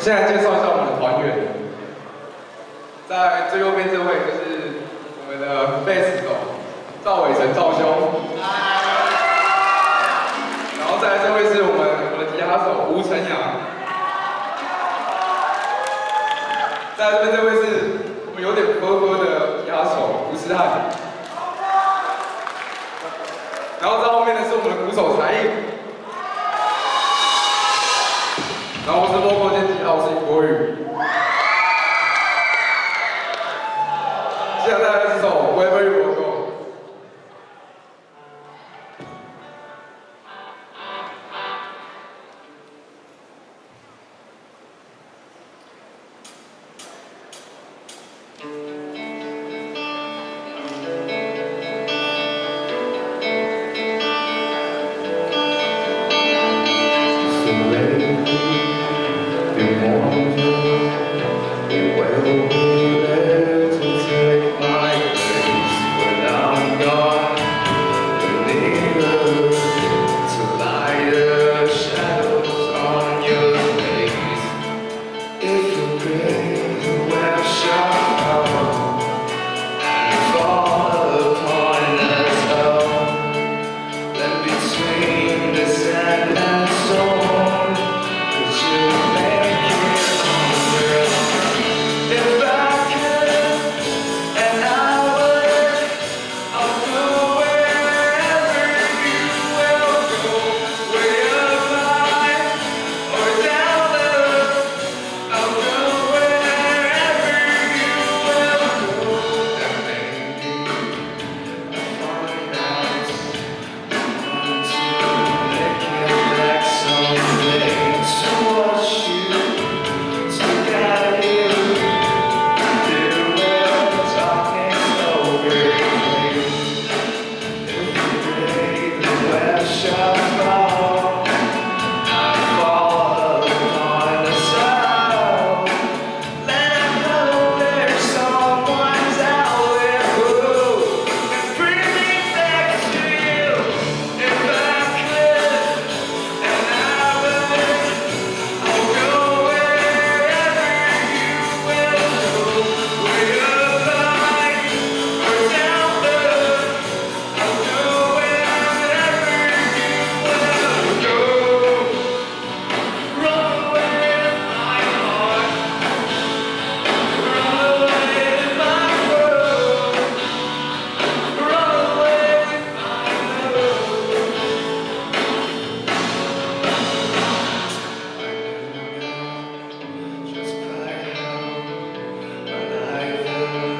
现在介绍一下我们的团员，在最右边这位就是我们的贝斯手赵伟成赵兄，然后再来这位是我们我的吉他手吴晨阳，在这边这位是我们有点波波的吉他手吴思翰，然后在后面的是我们的鼓手才艺。然后我是 logo 兼吉他，我是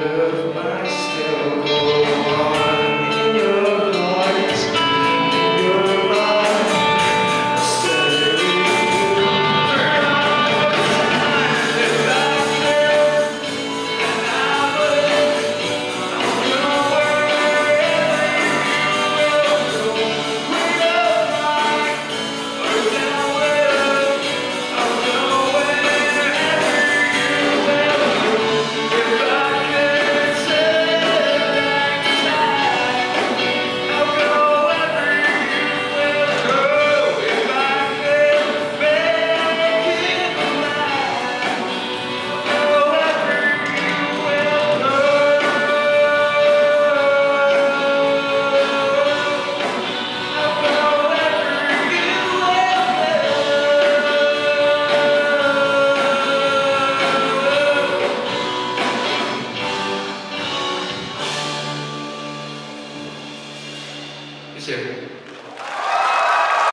earth. 谢谢。